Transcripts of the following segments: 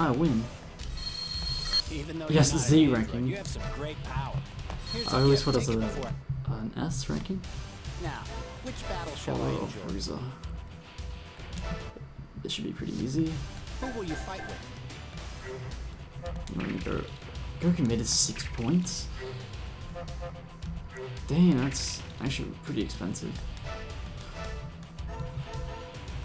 I win. Even though Yes, Z ranking. You have some great power. Here's I always thought it was a, an S ranking. Now, which battle shall I enjoy? This should be pretty easy. Who will you fight with? I'm gonna go. Goku made it six points. Dang, that's actually pretty expensive.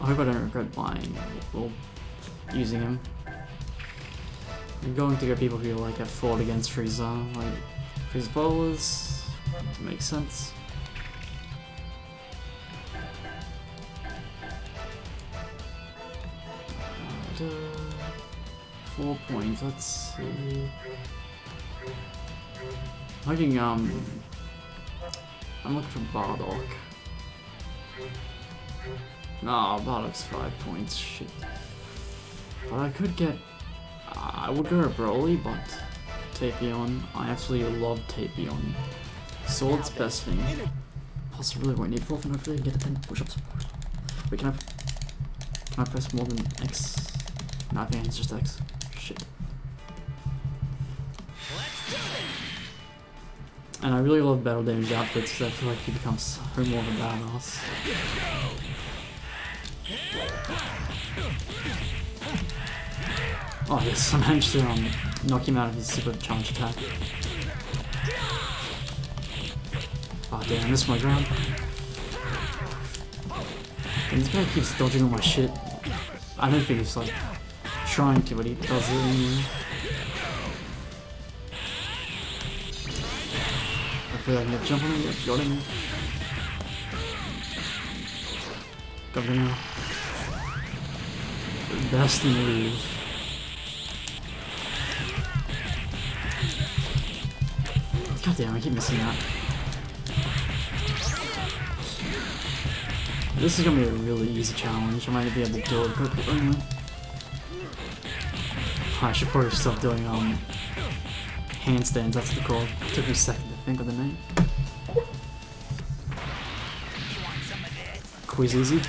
I hope I don't regret buying or using him. I'm going to get people who like have fought against Frieza, like Frieza followers. Makes sense. Uh, four points. Let's see. I Looking um, I'm looking for Bardock. No, Bardock's five points. Shit. But I could get. I would go Broly, but Tapion. I absolutely love Tapion. Sword's best thing. Plus, I really won't need fourth, and hopefully I can get the 10 push-ups. Wait, can I? Can I press more than X? No, I think it's just X. Shit. And I really love battle damage outfits because I feel like he becomes so more of a badass. Oh yes, I managed to um, knock him out of his super charge attack. Oh damn, I missed my ground. And this guy keeps dodging all my shit. I don't think he's like trying to, but he does it anyway. I feel like I can jump on him, got him. Got him now. Best move. God damn, I keep missing that. This is gonna be a really easy challenge. I might be able to do it quickly. I should probably stop doing um handstands, that's what they're called. Took me a second to think of the name. Quiz easy.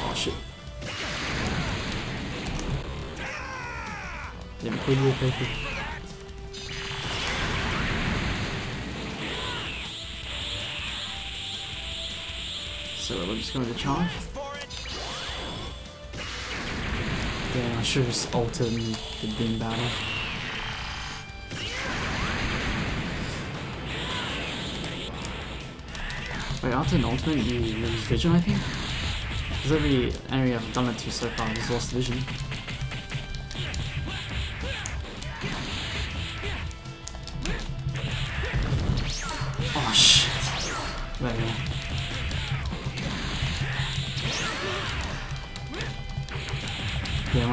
Oh shit. Damn, quiz So we're just going to charge. Damn, I should just altered the beam battle. Wait, after an ultimate, you lose vision, I think? Because every enemy I've done it to so far has lost vision.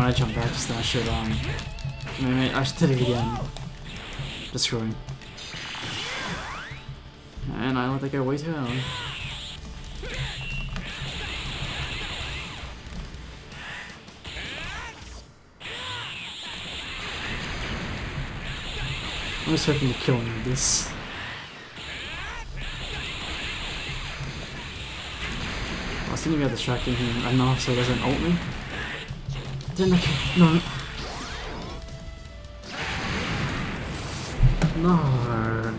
When I jump back, just then I should. I, mean, I it again. Destroying. And I let that go way too early. I'm just hoping to kill him with this. I was thinking about distracting him enough so he doesn't ult me. I no. No.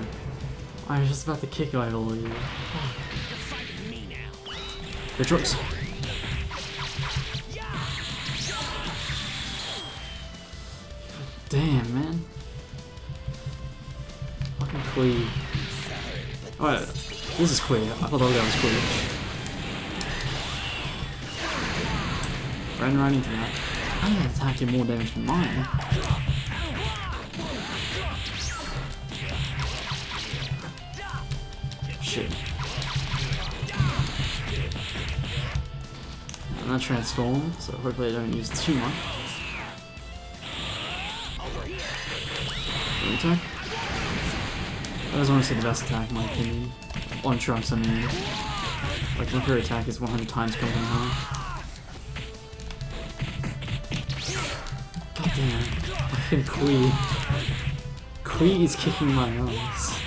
I was just about to kick you, I believe. Good choice. Damn, man. Fucking Queen. Oh, this is Queen. I thought that was Queen. Ran right into that. I am attacking more damage than mine. Shit. I'm so hopefully I don't use too much. Good attack. That was honestly the best attack in my opinion. On Trunks, I mean. Like, my attack is 100 times than high. Fucking Kui. Kui is kicking my ass.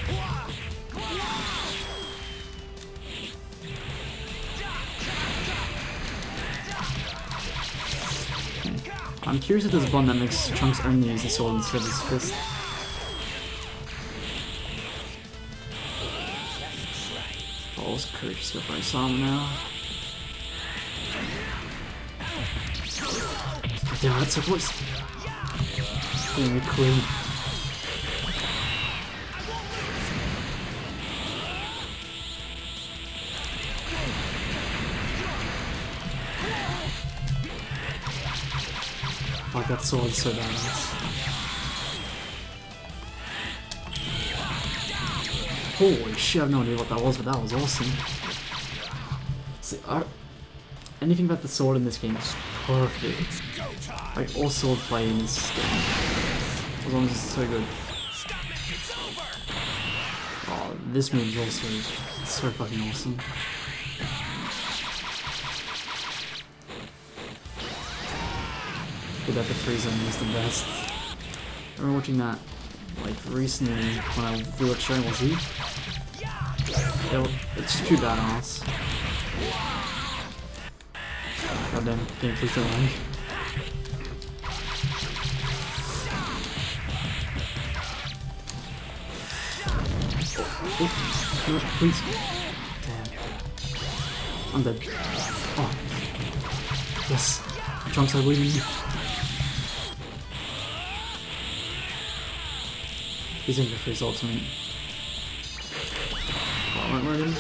I'm curious if there's a button that makes Trunks only use the sword instead of his fist. False courage, just go for Isama now. Damn, that's so close. Damn, we clean. Fuck, that sword's so badass. Holy shit, I have no idea what that was, but that was awesome. See, anything about the sword in this game is perfect. Like, all sword play in this game. As long as it's so good. Oh, this move is also so fucking awesome. That the free zone is the best. I remember watching that like recently when I rewatched Dragon Ball Z. It's too badass. Goddamn, game please don't lag. Oh, no, please. Damn. I'm dead. Oh. Yes. Trunks are. He's in for his ultimate. Where is?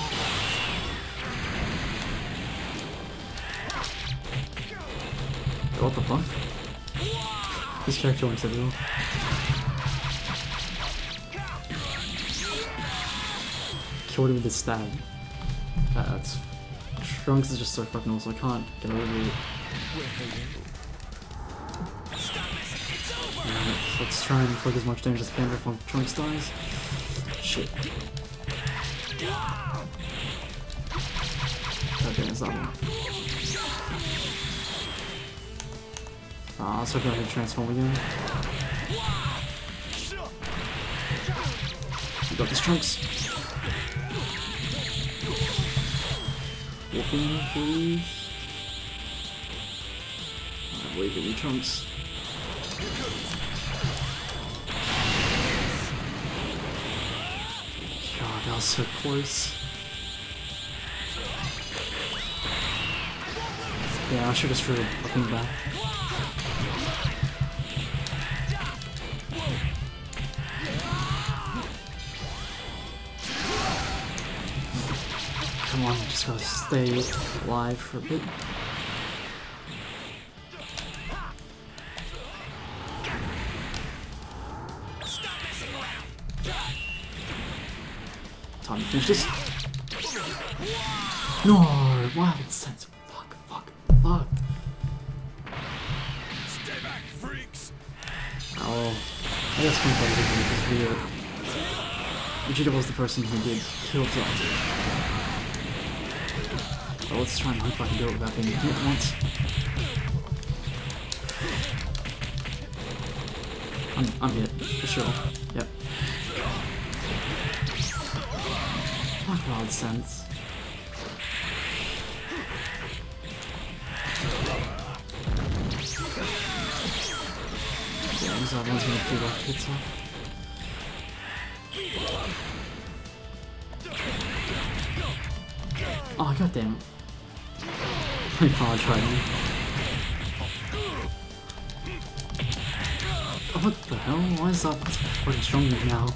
What the fuck? This character wants to the Killed him with his stab. That's Trunks is just so fucking awesome. I can't get over it. Alright, let's try and inflict as much damage as I can before Trunks dies. Shit. Damn, it's that one. Ah, uh, so I'm gonna transform again. You got this Trunks. Whooping, please. Believe in you, Trunks. God, that was so close. Yeah, I should have screwed looking back. Come on, just gotta stay alive for a bit. Time to finish this. No, it's sense. Fuck, fuck, fuck. Stay back, freaks! Oh, I guess we probably did make this video. Vegeta was the person who did kill John. But let's try and hope I can do it without being hit once. I'm, I'm hit, for sure. Yep. Fuck wild sense. Yeah, this one's gonna hits off. Oh, god damn it. I can't try me. Oh, what the hell? Why is that fucking stronger now?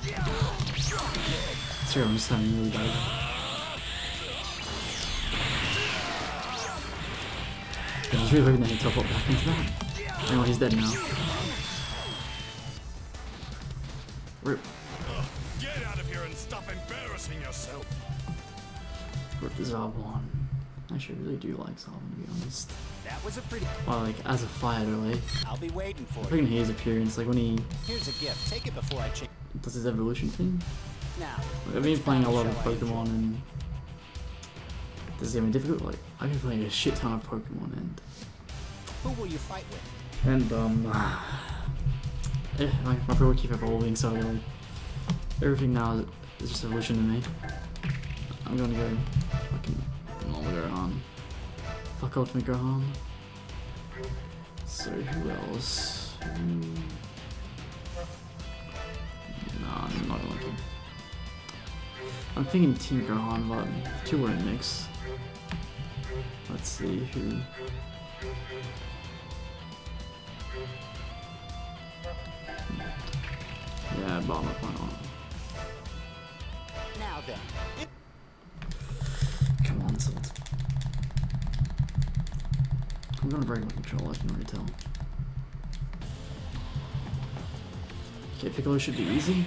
Sorry, I'm just having a really bad. I was really hoping that he'd up back into that. Anyway, he's dead now. Rip. Get out of here and stop embarrassing yourself! Rip the Zarbon. I actually, really do like Solomon to be honest. That was a pretty. Well, like, as a fighter, like, I'll be waiting for I you. freaking hate his appearance, like, when he Here's a gift. Take it before I change. does his evolution thing. Now. Like, I've been playing a lot of Pokemon and this is gonna be difficult. Like I've been playing a shit ton of Pokemon and Who will you fight with? and um yeah, my, my favorite keep evolving so like everything now is just evolution to me. I'm gonna go fucking normal Gohan. Fuck Ultimate Gohan. So who else? Hmm. Nah, I'm not looking. I'm thinking Team Gohan, but two were in mix. Let's see who. Yeah, bomb up on on. Now then, Come on, Salt. I'm gonna break my control, I can already tell. Okay, Piccolo should be easy.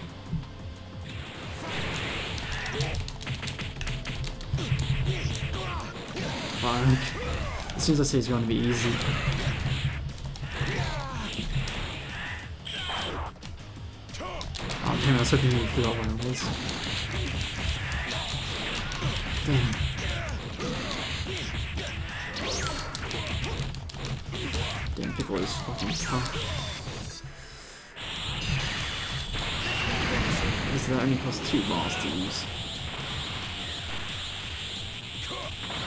Fuck. As soon as I say it's going to be easy. Oh damn, I was hoping you would figure out Damn, Piccolo is fucking tough. This that only costs two bars to use.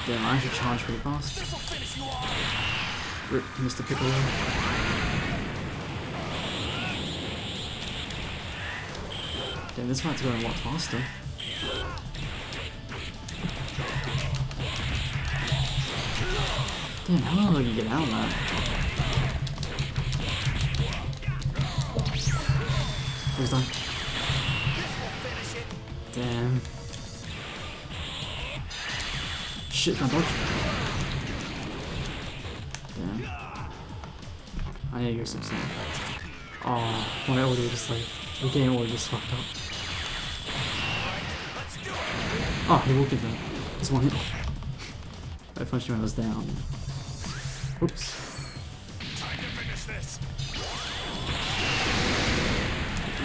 Damn, I actually charge pretty fast. Rip, Mr. Piccolo. Damn, this fight's going a lot faster. Damn, how long did you get out of that? Who's done? Damn. Shit, my dodge. Damn. Ah, I need to go some Oh, my audio just like, the game audio just fucked up. Oh, he will into that. Just one hit. I punched him when I was down. Oops.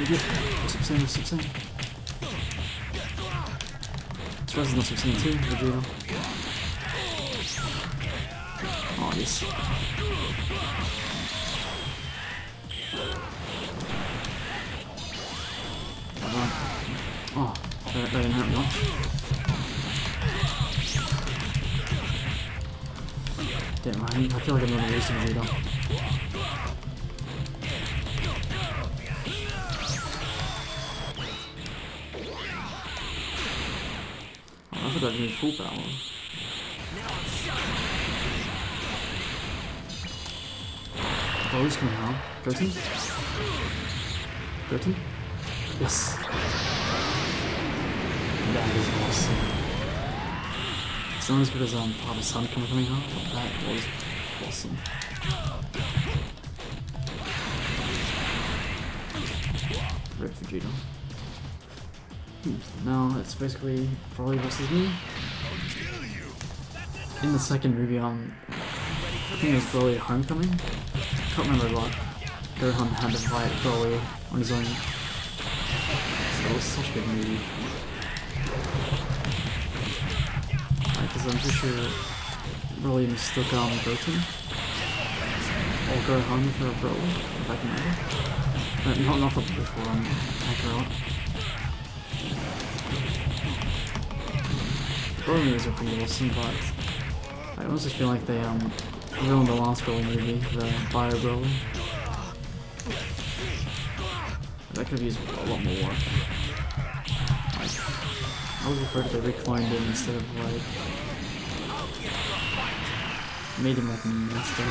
What's up, Sam? What's up, Sam? Stress is not some Sam too, Vegeta. Oh, yes. Uh, oh, that, that didn't hurt much. Damn, I, I feel like I'm gonna lose to Vegeta. Forgot to do full power. Oh, he's coming out. Goatee? Goatee? Yes. That is awesome. It's not as good as um, Sun coming coming out, but that was awesome. Rip Vegeta. Now it's basically probably versus me. In the second movie, um, I think it was Broly Homecoming. Can't remember what. Gohan had to fight Broly on his own. It was such a good movie. Because I'm pretty sure Broly mistook um Goten. Or Gohan for Broly, if I can remember. Uh, not, not for before um. Broly movies are pretty awesome, but I honestly feel like they um ruined the last Broly movie, the Bio Broly. That could have used a lot more work. Like, I would prefer they reclined him instead of like made him like a monster.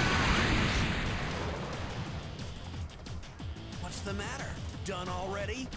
what's the matter? Done already?